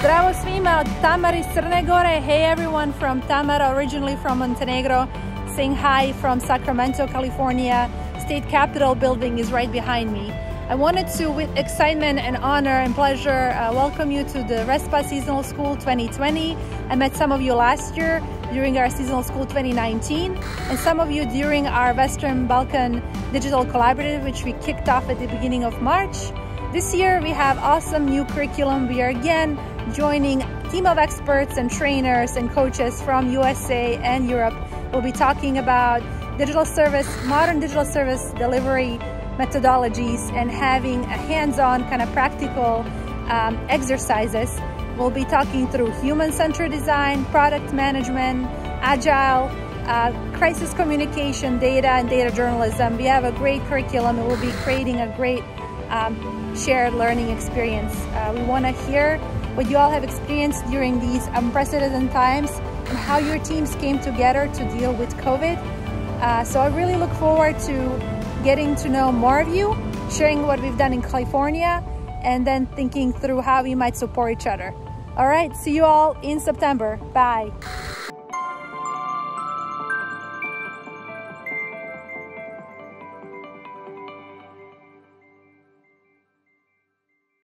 Zdravo svima od Tamara iz Crne Gore. Hey everyone from Tamara, originally from Montenegro. Saying hi from Sacramento, California. State Capitol building is right behind me. I wanted to, with excitement and honor and pleasure, uh, welcome you to the RESPA Seasonal School 2020. I met some of you last year during our Seasonal School 2019 and some of you during our Western Balkan Digital Collaborative, which we kicked off at the beginning of March. This year we have awesome new curriculum. We are again joining team of experts and trainers and coaches from USA and Europe. We'll be talking about digital service, modern digital service delivery methodologies and having a hands-on kind of practical um, exercises. We'll be talking through human-centered design, product management, agile, uh, crisis communication, data and data journalism. We have a great curriculum and we'll be creating a great um, shared learning experience. Uh, we want to hear what you all have experienced during these unprecedented times and how your teams came together to deal with COVID. Uh, so I really look forward to getting to know more of you, sharing what we've done in California, and then thinking through how we might support each other. All right, see you all in September. Bye.